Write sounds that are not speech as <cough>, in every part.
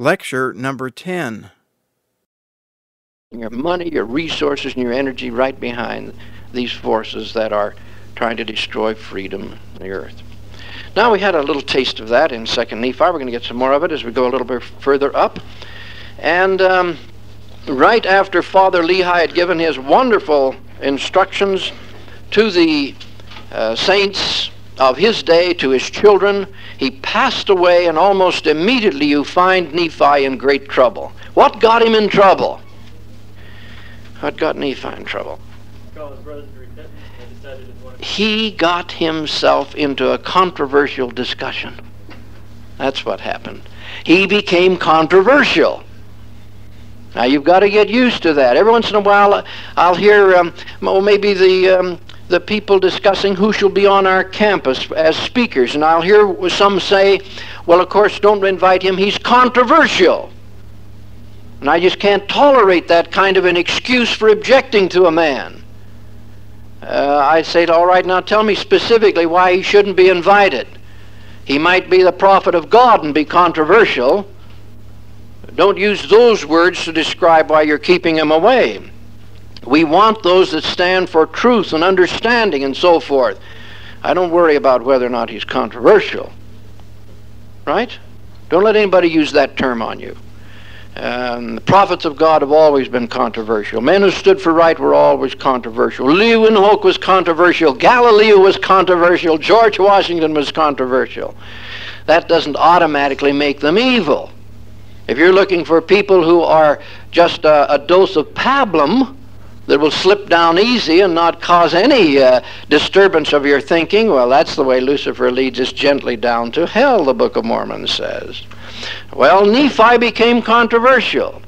Lecture number 10. your money, your resources, and your energy right behind these forces that are trying to destroy freedom on the earth. Now we had a little taste of that in Second Nephi. We're going to get some more of it as we go a little bit further up. And um, right after Father Lehi had given his wonderful instructions to the uh, saints of his day, to his children, he passed away, and almost immediately you find Nephi in great trouble. What got him in trouble? What got Nephi in trouble? He got himself into a controversial discussion. That's what happened. He became controversial. Now you've got to get used to that. Every once in a while, I'll hear, um, well, maybe the um, the people discussing who shall be on our campus as speakers, and I'll hear some say, "Well, of course, don't invite him. He's controversial." And I just can't tolerate that kind of an excuse for objecting to a man. Uh, I say, all right, now tell me specifically why he shouldn't be invited. He might be the prophet of God and be controversial. Don't use those words to describe why you're keeping him away. We want those that stand for truth and understanding and so forth. I don't worry about whether or not he's controversial. Right? Don't let anybody use that term on you. Um, the prophets of God have always been controversial. Men who stood for right were always controversial. Leeuwenhoek was controversial. Galileo was controversial. George Washington was controversial. That doesn't automatically make them evil. If you're looking for people who are just a, a dose of pablum that will slip down easy and not cause any uh, disturbance of your thinking, well, that's the way Lucifer leads us gently down to hell, the Book of Mormon says. Well, Nephi became controversial.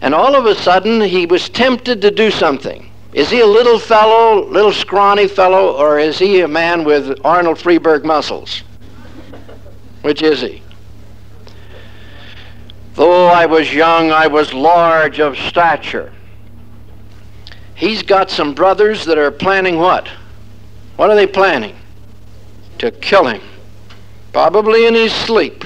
And all of a sudden, he was tempted to do something. Is he a little fellow, little scrawny fellow, or is he a man with Arnold Friberg muscles? Which is he? Though I was young, I was large of stature. He's got some brothers that are planning what? What are they planning? To kill him. Probably in his sleep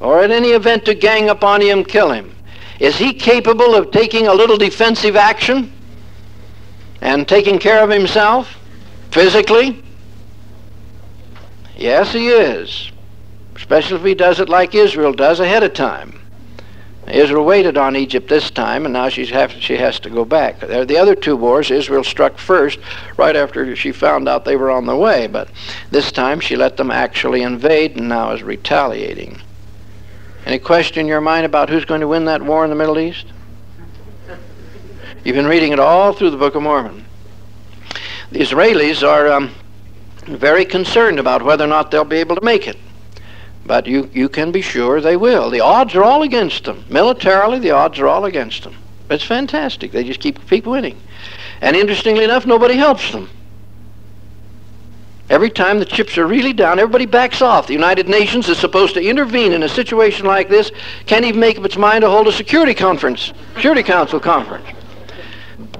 or at any event to gang upon him, kill him. Is he capable of taking a little defensive action and taking care of himself physically? Yes, he is. Especially if he does it like Israel does ahead of time. Israel waited on Egypt this time, and now she's have, she has to go back. The other two wars, Israel struck first, right after she found out they were on the way. But this time she let them actually invade, and now is retaliating. Any question in your mind about who's going to win that war in the Middle East? You've been reading it all through the Book of Mormon. The Israelis are um, very concerned about whether or not they'll be able to make it. But you, you can be sure they will. The odds are all against them. Militarily, the odds are all against them. It's fantastic. They just keep, keep winning. And interestingly enough, nobody helps them. Every time the chips are really down, everybody backs off. The United Nations is supposed to intervene in a situation like this, can't even make up its mind to hold a security conference, Security Council conference.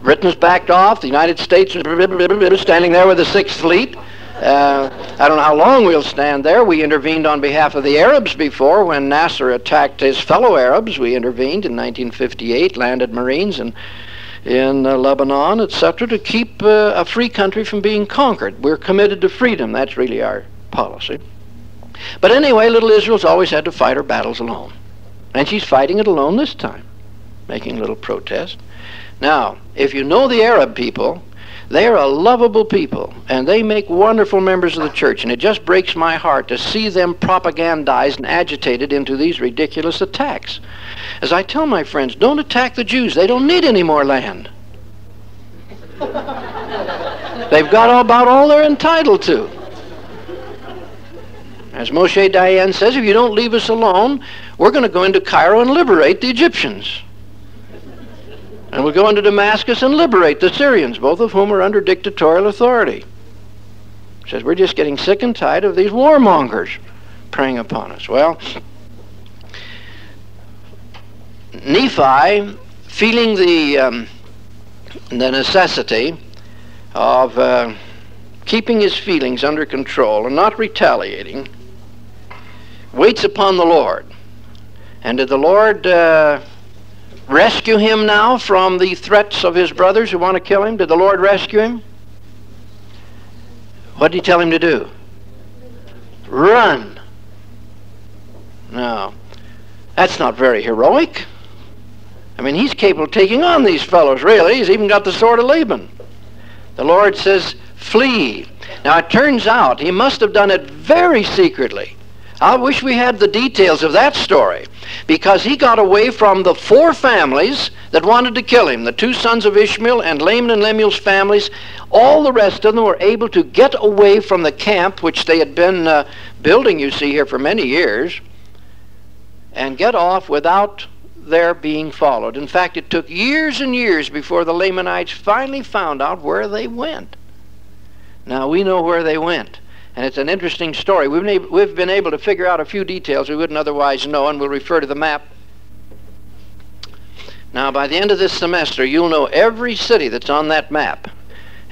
Britain's backed off. The United States is standing there with the Sixth Fleet. Uh, I don't know how long we'll stand there. We intervened on behalf of the Arabs before when Nasser attacked his fellow Arabs. We intervened in 1958, landed Marines, and in uh, Lebanon, etc., to keep uh, a free country from being conquered. We're committed to freedom. That's really our policy. But anyway, little Israel's always had to fight her battles alone. And she's fighting it alone this time, making little protest. Now, if you know the Arab people, they are a lovable people, and they make wonderful members of the church, and it just breaks my heart to see them propagandized and agitated into these ridiculous attacks. As I tell my friends, don't attack the Jews. They don't need any more land. They've got about all they're entitled to. As Moshe Dayan says, if you don't leave us alone, we're going to go into Cairo and liberate the Egyptians. And we'll go into Damascus and liberate the Syrians, both of whom are under dictatorial authority. He says, we're just getting sick and tired of these warmongers preying upon us. Well, Nephi, feeling the, um, the necessity of uh, keeping his feelings under control and not retaliating, waits upon the Lord. And did the Lord uh, rescue him now from the threats of his brothers who want to kill him? Did the Lord rescue him? What did he tell him to do? Run. No. That's not very heroic. I mean, he's capable of taking on these fellows, really. He's even got the sword of Laban. The Lord says, flee. Now, it turns out he must have done it very secretly. I wish we had the details of that story because he got away from the four families that wanted to kill him the two sons of Ishmael and Laman and Lemuel's families. All the rest of them were able to get away from the camp which they had been uh, building, you see here, for many years and get off without their being followed. In fact, it took years and years before the Lamanites finally found out where they went. Now we know where they went. And it's an interesting story. We've been, able, we've been able to figure out a few details we wouldn't otherwise know, and we'll refer to the map. Now, by the end of this semester, you'll know every city that's on that map.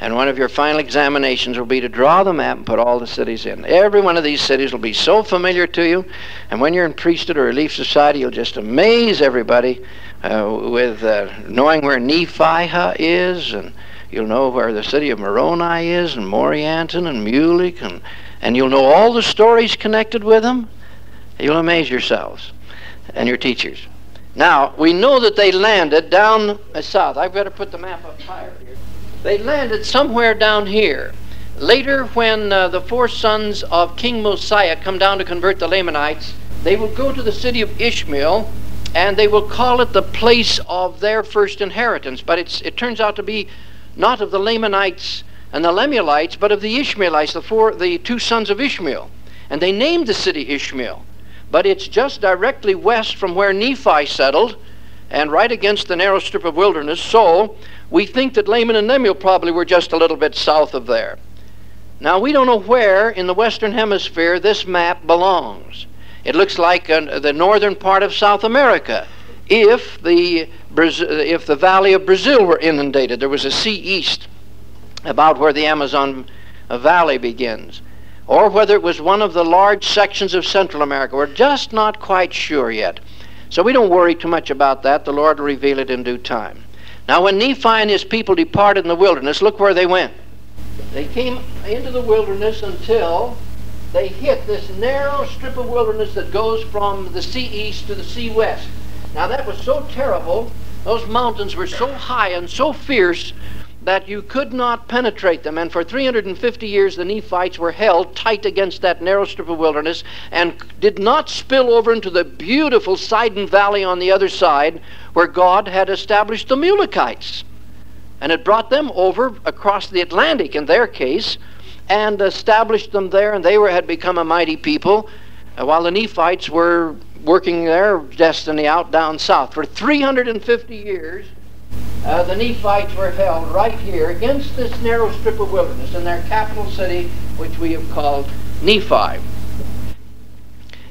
And one of your final examinations will be to draw the map and put all the cities in. Every one of these cities will be so familiar to you. And when you're in priesthood or relief society, you'll just amaze everybody uh, with uh, knowing where Nephi is and You'll know where the city of Moroni is, and Morianton, and Mulek, and, and you'll know all the stories connected with them. You'll amaze yourselves and your teachers. Now, we know that they landed down south. I've got to put the map up higher here. They landed somewhere down here. Later, when uh, the four sons of King Mosiah come down to convert the Lamanites, they will go to the city of Ishmael and they will call it the place of their first inheritance. But it turns out to be not of the Lamanites and the Lemuelites, but of the Ishmaelites, the, four, the two sons of Ishmael. And they named the city Ishmael. But it's just directly west from where Nephi settled and right against the narrow strip of wilderness. So we think that Laman and Lemuel probably were just a little bit south of there. Now we don't know where in the western hemisphere this map belongs. It looks like uh, the northern part of South America if the, if the valley of Brazil were inundated. There was a sea east about where the Amazon Valley begins. Or whether it was one of the large sections of Central America. We're just not quite sure yet. So we don't worry too much about that. The Lord will reveal it in due time. Now, when Nephi and his people departed in the wilderness, look where they went. They came into the wilderness until they hit this narrow strip of wilderness that goes from the sea east to the sea west. Now that was so terrible, those mountains were so high and so fierce that you could not penetrate them. And for 350 years, the Nephites were held tight against that narrow strip of wilderness and did not spill over into the beautiful Sidon Valley on the other side where God had established the Mulekites. And it brought them over across the Atlantic in their case and established them there, and they were, had become a mighty people, uh, while the Nephites were working their destiny out down south. For 350 years, uh, the Nephites were held right here against this narrow strip of wilderness in their capital city, which we have called Nephi.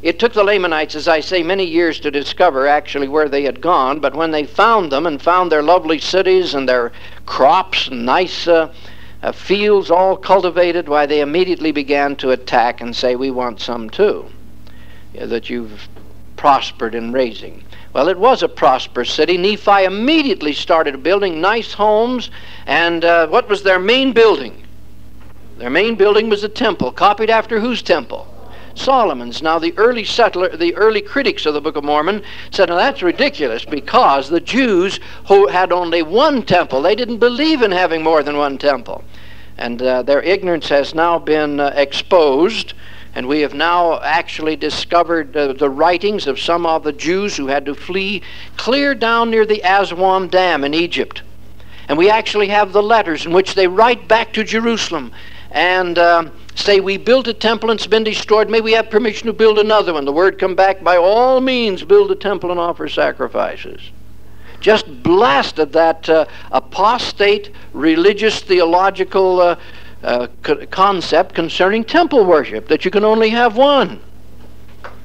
It took the Lamanites, as I say, many years to discover actually where they had gone, but when they found them and found their lovely cities and their crops and nice uh, uh, fields all cultivated, why, they immediately began to attack and say, We want some too. that you've prospered in raising. Well, it was a prosperous city. Nephi immediately started building nice homes, and uh, what was their main building? Their main building was a temple, copied after whose temple? Solomon's. Now, the early settler, the early critics of the Book of Mormon said, "Now that's ridiculous because the Jews who had only one temple, they didn't believe in having more than one temple, and uh, their ignorance has now been uh, exposed." And we have now actually discovered uh, the writings of some of the Jews who had to flee clear down near the Aswan Dam in Egypt. And we actually have the letters in which they write back to Jerusalem and um, say, We built a temple and it's been destroyed. May we have permission to build another one? The word come back, by all means, build a temple and offer sacrifices. Just blasted that uh, apostate religious theological uh, uh, co- concept concerning temple worship that you can only have one.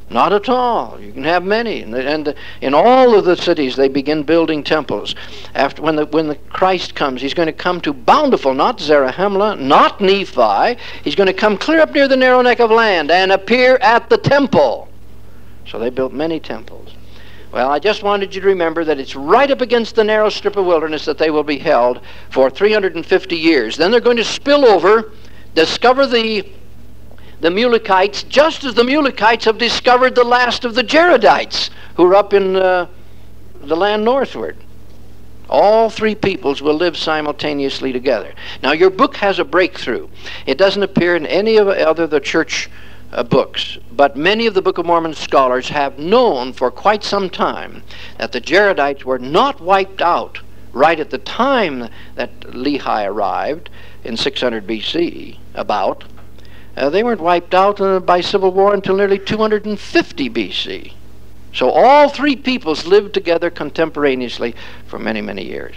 Not at all. You can have many. And, and in all of the cities, they begin building temples. After when the when the Christ comes, he's going to come to bountiful, not Zarahemla, not Nephi. He's going to come clear up near the narrow neck of land and appear at the temple. So they built many temples. Well, I just wanted you to remember that it's right up against the narrow strip of wilderness that they will be held for 350 years. Then they're going to spill over, discover the the Mulekites, just as the Mulekites have discovered the last of the Jaredites, who are up in uh, the land northward. All three peoples will live simultaneously together. Now, your book has a breakthrough. It doesn't appear in any of the other the church uh, books, but many of the Book of Mormon scholars have known for quite some time that the Jaredites were not wiped out right at the time that Lehi arrived in 600 BC, about. Uh, they weren't wiped out uh, by civil war until nearly 250 BC. So all three peoples lived together contemporaneously for many, many years.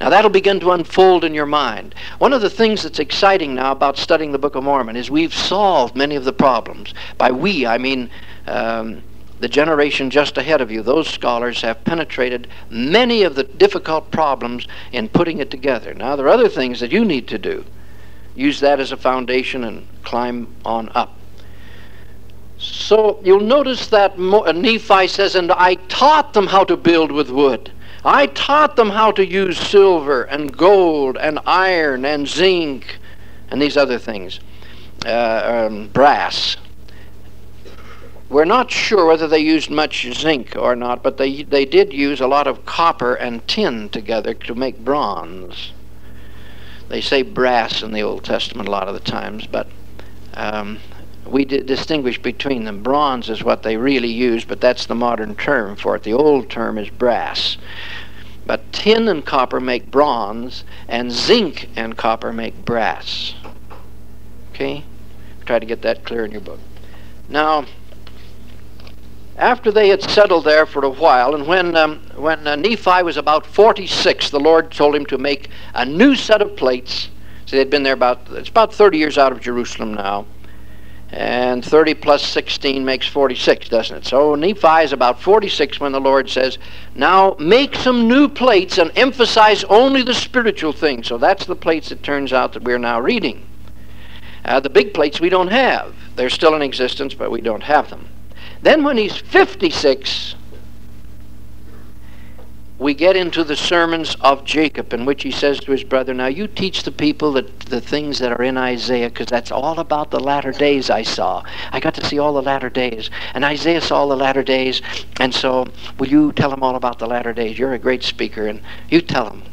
Now that'll begin to unfold in your mind. One of the things that's exciting now about studying the Book of Mormon is we've solved many of the problems. By we, I mean um, the generation just ahead of you. Those scholars have penetrated many of the difficult problems in putting it together. Now there are other things that you need to do. Use that as a foundation and climb on up. So you'll notice that uh, Nephi says, And I taught them how to build with wood. I taught them how to use silver and gold and iron and zinc and these other things, uh, um, brass. We're not sure whether they used much zinc or not, but they, they did use a lot of copper and tin together to make bronze. They say brass in the Old Testament a lot of the times, but um, we distinguish between them. Bronze is what they really use, but that's the modern term for it. The old term is brass. But tin and copper make bronze, and zinc and copper make brass. Okay? Try to get that clear in your book. Now, after they had settled there for a while, and when, um, when uh, Nephi was about 46, the Lord told him to make a new set of plates. So they'd been there about, it's about 30 years out of Jerusalem now. And 30 plus 16 makes 46, doesn't it? So Nephi is about 46 when the Lord says, Now make some new plates and emphasize only the spiritual things. So that's the plates it turns out that we're now reading. Uh, the big plates we don't have. They're still in existence, but we don't have them. Then when he's 56, we get into the sermons of Jacob, in which he says to his brother, Now you teach the people that the things that are in Isaiah, because that's all about the latter days I saw. I got to see all the latter days. And Isaiah saw the latter days. And so, will you tell them all about the latter days? You're a great speaker, and you tell them.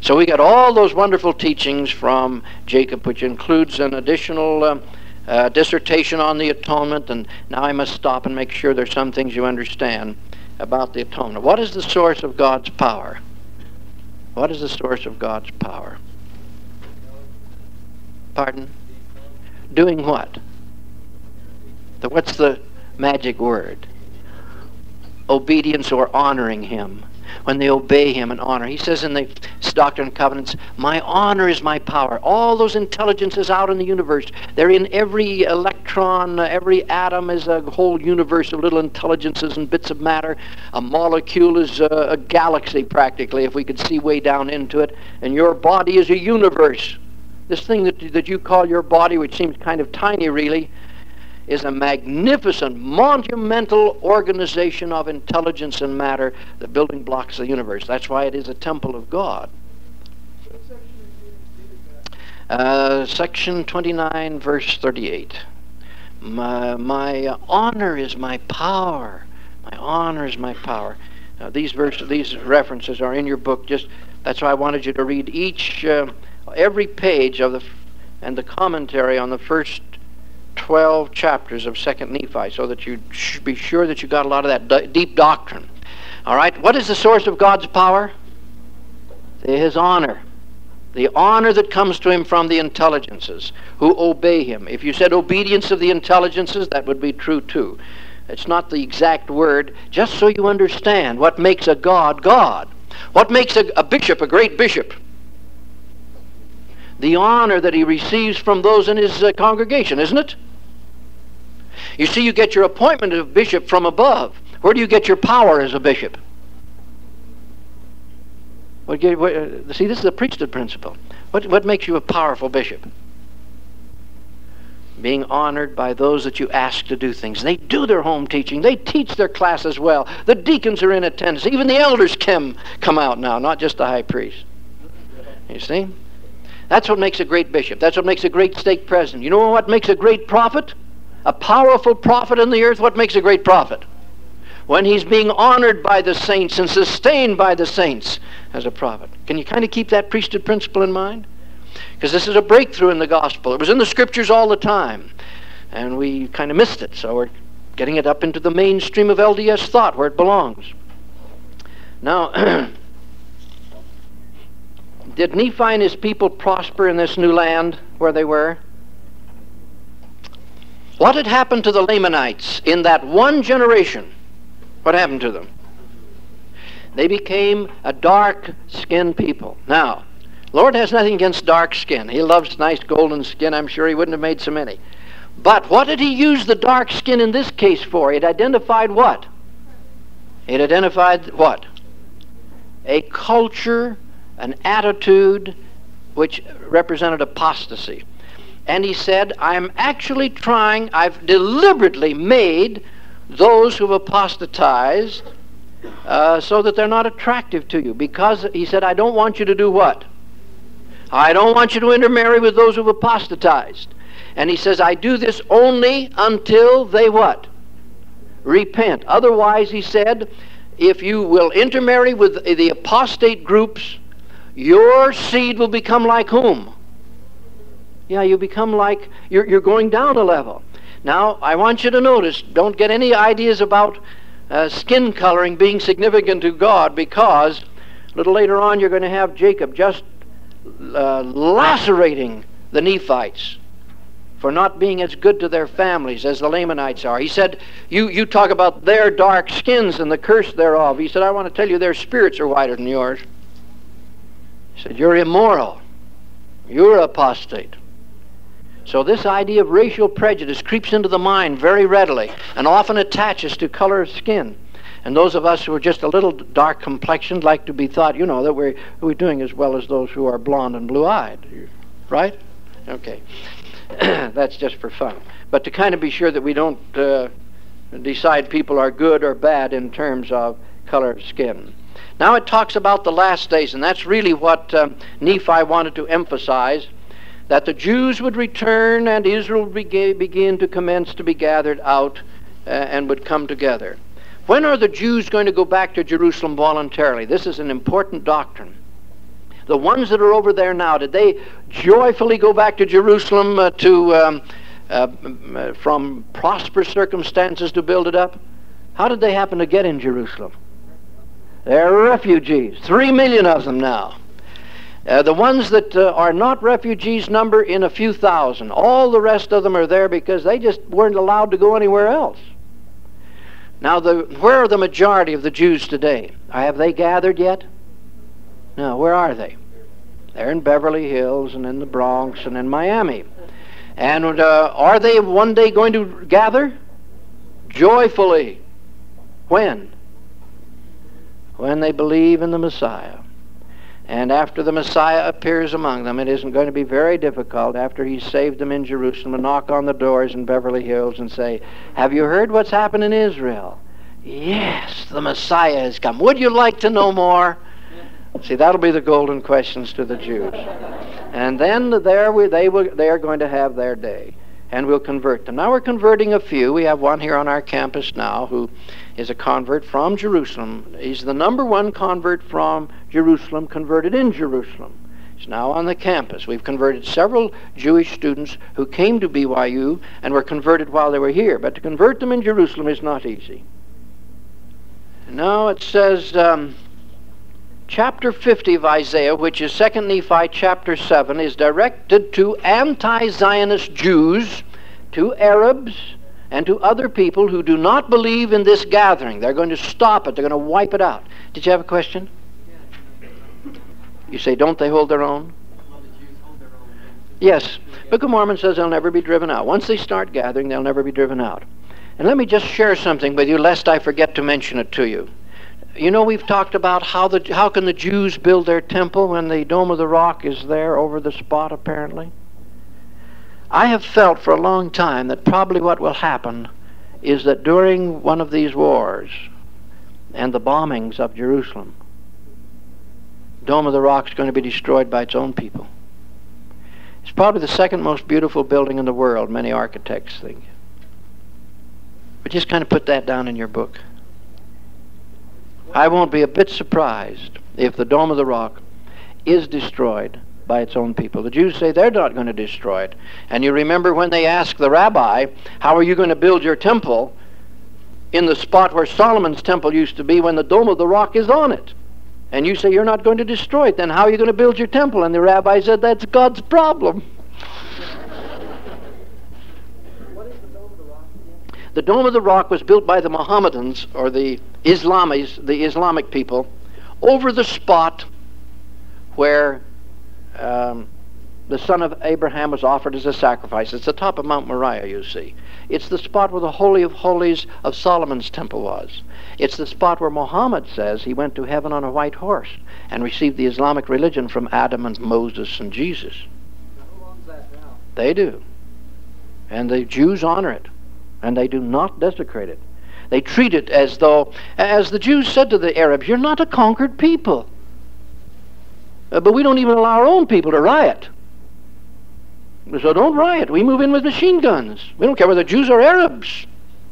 So we got all those wonderful teachings from Jacob, which includes an additional. Uh, uh, dissertation on the atonement, and now I must stop and make sure there's some things you understand about the atonement. What is the source of God's power? What is the source of God's power? Pardon? Doing what? The, what's the magic word? Obedience or honoring Him when they obey him and honor. He says in the Doctrine and Covenants, My honor is my power. All those intelligences out in the universe, they're in every electron, every atom is a whole universe of little intelligences and bits of matter. A molecule is a, a galaxy, practically, if we could see way down into it. And your body is a universe. This thing that, that you call your body, which seems kind of tiny, really, is a magnificent, monumental organization of intelligence and matter, the building blocks of the universe. That's why it is a temple of God. Uh, section 29, verse 38. My, my honor is my power. My honor is my power. Now, these verses, these references are in your book. Just that's why I wanted you to read each, uh, every page of the, and the commentary on the first 12 chapters of Second Nephi so that you should be sure that you got a lot of that deep doctrine. All right, what is the source of God's power? His honor. The honor that comes to him from the intelligences who obey him. If you said obedience of the intelligences, that would be true too. It's not the exact word, just so you understand what makes a God God. What makes a, a bishop a great bishop? The honor that he receives from those in his uh, congregation, isn't it? You see, you get your appointment of bishop from above. Where do you get your power as a bishop? What, what, uh, see, this is the priesthood principle. What, what makes you a powerful bishop? being honored by those that you ask to do things. They do their home teaching. They teach their classes well. The deacons are in attendance. Even the elders come, come out now, not just the high priest. You see? That's what makes a great bishop. That's what makes a great stake president. You know what makes a great prophet? A powerful prophet in the earth? What makes a great prophet? When he's being honored by the saints and sustained by the saints as a prophet. Can you kind of keep that priesthood principle in mind? Because this is a breakthrough in the gospel. It was in the scriptures all the time, and we kind of missed it. So we're getting it up into the mainstream of LDS thought where it belongs. Now, <clears throat> did Nephi and his people prosper in this new land where they were? What had happened to the Lamanites in that one generation? What happened to them? They became a dark skinned people. Now, Lord has nothing against dark skin. He loves nice golden skin. I'm sure he wouldn't have made so many. But what did he use the dark skin in this case for? It identified what? It identified what? A culture, an attitude which represented apostasy. And he said, I'm actually trying, I've deliberately made those who've apostatized uh, so that they're not attractive to you. Because, he said, I don't want you to do what? I don't want you to intermarry with those who've apostatized. And he says, I do this only until they what? Repent. Otherwise, he said, if you will intermarry with the apostate groups, your seed will become like whom? Yeah, you become like, you're, you're going down a level. Now, I want you to notice, don't get any ideas about uh, skin coloring being significant to God because a little later on you're going to have Jacob just uh, lacerating the Nephites for not being as good to their families as the Lamanites are. He said, you, you talk about their dark skins and the curse thereof. He said, I want to tell you their spirits are whiter than yours. He said, You're immoral. You're apostate. So this idea of racial prejudice creeps into the mind very readily and often attaches to color of skin. And those of us who are just a little dark complexioned like to be thought, you know, that we're, we're doing as well as those who are blonde and blue eyed. Right? Okay. <clears throat> That's just for fun. But to kind of be sure that we don't uh, decide people are good or bad in terms of color of skin. Now it talks about the last days, and that's really what um, Nephi wanted to emphasize that the Jews would return and Israel would begin to commence to be gathered out uh, and would come together. When are the Jews going to go back to Jerusalem voluntarily? This is an important doctrine. The ones that are over there now, did they joyfully go back to Jerusalem uh, to um, uh, uh, from prosperous circumstances to build it up? How did they happen to get in Jerusalem? They're refugees. Three million of them now. Uh, the ones that uh, are not refugees number in a few thousand. All the rest of them are there because they just weren't allowed to go anywhere else. Now, the, where are the majority of the Jews today? Have they gathered yet? No, where are they? They're in Beverly Hills and in the Bronx and in Miami. And uh, are they one day going to gather? Joyfully. When? When they believe in the Messiah. And after the Messiah appears among them, it isn't going to be very difficult after he's saved them in Jerusalem to knock on the doors in Beverly Hills and say, Have you heard what's happened in Israel? Yes, the Messiah has come. Would you like to know more? See, that'll be the golden questions to the Jews. And then there we, they, will, they are going to have their day, and we'll convert them. Now we're converting a few. We have one here on our campus now who is a convert from Jerusalem. He's the number one convert from Jerusalem, converted in Jerusalem. He's now on the campus. We've converted several Jewish students who came to BYU and were converted while they were here, but to convert them in Jerusalem is not easy. Now it says, um, chapter 50 of Isaiah, which is 2 Nephi chapter 7, is directed to anti Zionist Jews, to Arabs, and to other people who do not believe in this gathering. They're going to stop it, they're going to wipe it out. Did you have a question? You say, don't they hold their own? Yes. Book of Mormon says they'll never be driven out. Once they start gathering, they'll never be driven out. And let me just share something with you, lest I forget to mention it to you. You know, we've talked about how the how can the Jews build their temple when the Dome of the Rock is there over the spot, apparently. I have felt for a long time that probably what will happen is that during one of these wars and the bombings of Jerusalem, Dome of the Rock is going to be destroyed by its own people. It's probably the second most beautiful building in the world, many architects think. But just kind of put that down in your book. I won't be a bit surprised if the Dome of the Rock is destroyed by its own people. The Jews say they're not going to destroy it. And you remember when they asked the rabbi, How are you going to build your temple in the spot where Solomon's temple used to be when the Dome of the Rock is on it? And you say you're not going to destroy it. Then how are you going to build your temple? And the rabbi said, That's God's problem. The Dome of the Rock was built by the Mohammedans or the Islamis, the Islamic people, over the spot where um, the son of Abraham was offered as a sacrifice. It's the top of Mount Moriah, you see. It's the spot where the Holy of Holies of Solomon's temple was. It's the spot where Muhammad says he went to heaven on a white horse and received the Islamic religion from Adam and Moses and Jesus. They do. And the Jews honor it and they do not desecrate it. They treat it as though, as the Jews said to the Arabs, you're not a conquered people. Uh, but we don't even allow our own people to riot. So don't riot. We move in with machine guns. We don't care whether Jews or Arabs.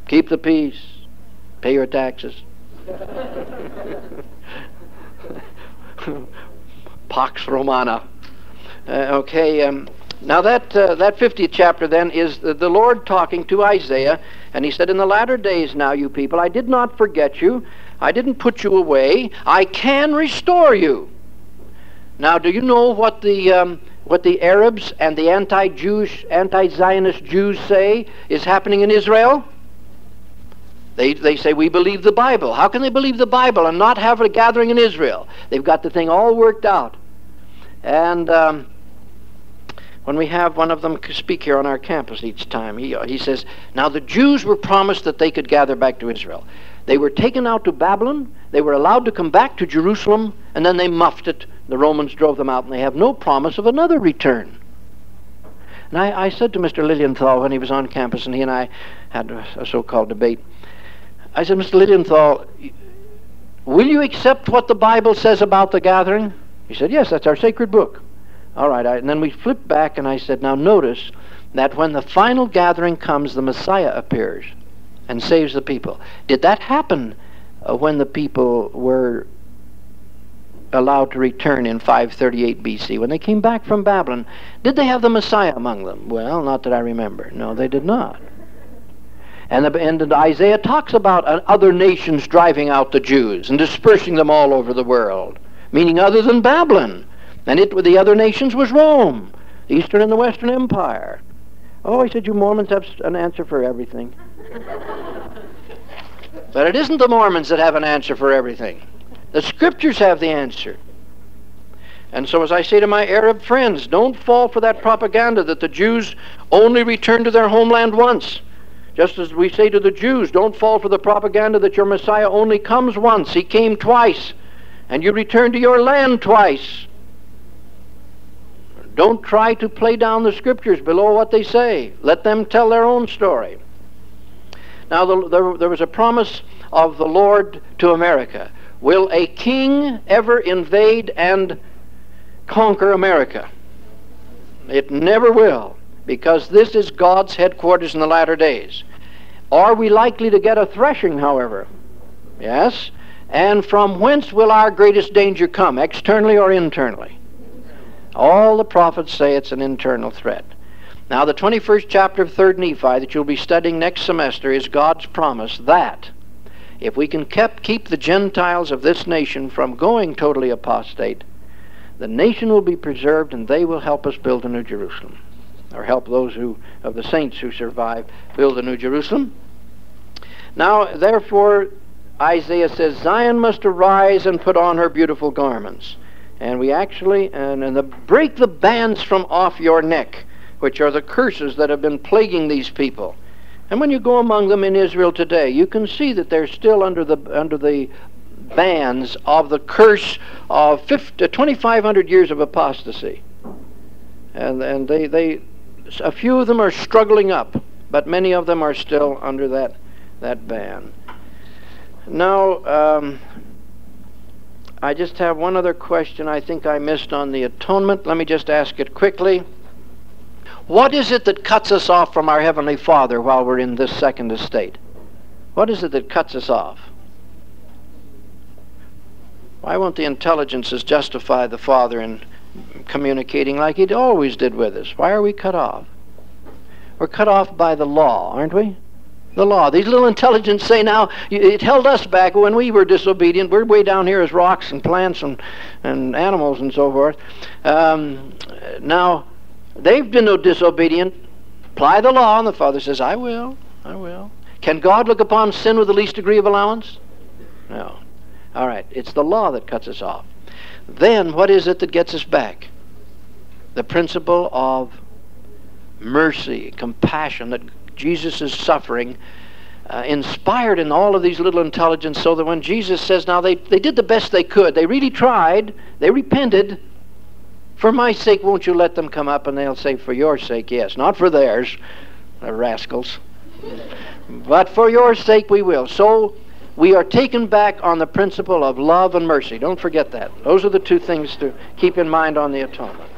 Keep the peace. Pay your taxes. <laughs> Pax Romana. Uh, okay. Um, now, that, uh, that 50th chapter then is the, the Lord talking to Isaiah, and he said, In the latter days now, you people, I did not forget you. I didn't put you away. I can restore you. Now, do you know what the, um, what the Arabs and the anti Jewish, anti Zionist Jews say is happening in Israel? They, they say, We believe the Bible. How can they believe the Bible and not have a gathering in Israel? They've got the thing all worked out. And. Um, when we have one of them speak here on our campus each time. He, he says, Now the Jews were promised that they could gather back to Israel. They were taken out to Babylon, they were allowed to come back to Jerusalem, and then they muffed it. The Romans drove them out, and they have no promise of another return. And I, I said to Mr. Lilienthal when he was on campus, and he and I had a, a so called debate, I said, Mr. Lilienthal, will you accept what the Bible says about the gathering? He said, Yes, that's our sacred book. All right, I, and then we flipped back, and I said, Now notice that when the final gathering comes, the Messiah appears and saves the people. Did that happen uh, when the people were allowed to return in 538 BC? When they came back from Babylon, did they have the Messiah among them? Well, not that I remember. No, they did not. And, the, and Isaiah talks about uh, other nations driving out the Jews and dispersing them all over the world, meaning other than Babylon. And it, with the other nations was Rome, the Eastern and the Western Empire. Oh, he said, you Mormons have an answer for everything. <laughs> but it isn't the Mormons that have an answer for everything. The Scriptures have the answer. And so, as I say to my Arab friends, don't fall for that propaganda that the Jews only return to their homeland once. Just as we say to the Jews, don't fall for the propaganda that your Messiah only comes once. He came twice, and you return to your land twice. Don't try to play down the scriptures below what they say. Let them tell their own story. Now, the, there, there was a promise of the Lord to America. Will a king ever invade and conquer America? It never will, because this is God's headquarters in the latter days. Are we likely to get a threshing, however? Yes. And from whence will our greatest danger come, externally or internally? All the prophets say it's an internal threat. Now, the 21st chapter of 3rd Nephi that you'll be studying next semester is God's promise that if we can kept, keep the Gentiles of this nation from going totally apostate, the nation will be preserved and they will help us build a new Jerusalem, or help those who of the saints who survive build a new Jerusalem. Now, therefore, Isaiah says, Zion must arise and put on her beautiful garments and we actually and, and the, break the bands from off your neck, which are the curses that have been plaguing these people. And when you go among them in Israel today, you can see that they're still under the under the bands of the curse of 2,500 years of apostasy. And and they they a few of them are struggling up, but many of them are still under that, that ban. Now, um, I just have one other question I think I missed on the atonement. Let me just ask it quickly. What is it that cuts us off from our Heavenly Father while we're in this second estate? What is it that cuts us off? Why won't the intelligences justify the Father in communicating like He always did with us? Why are we cut off? We're cut off by the law, aren't we? The law. These little intelligences say now, it held us back when we were disobedient. We're way down here as rocks and plants and, and animals and so forth. Um, now, they've been no disobedient. Apply the law, and the Father says, I will, I will. Can God look upon sin with the least degree of allowance? No. All right, it's the law that cuts us off. Then what is it that gets us back? The principle of mercy, compassion that Jesus suffering, uh, inspired in all of these little intelligence, so that when Jesus says, now they, they did the best they could, they really tried, they repented. For my sake, won't you let them come up? And they'll say, For your sake, yes. Not for theirs, the rascals. But for your sake, we will. So we are taken back on the principle of love and mercy. Don't forget that. Those are the two things to keep in mind on the atonement.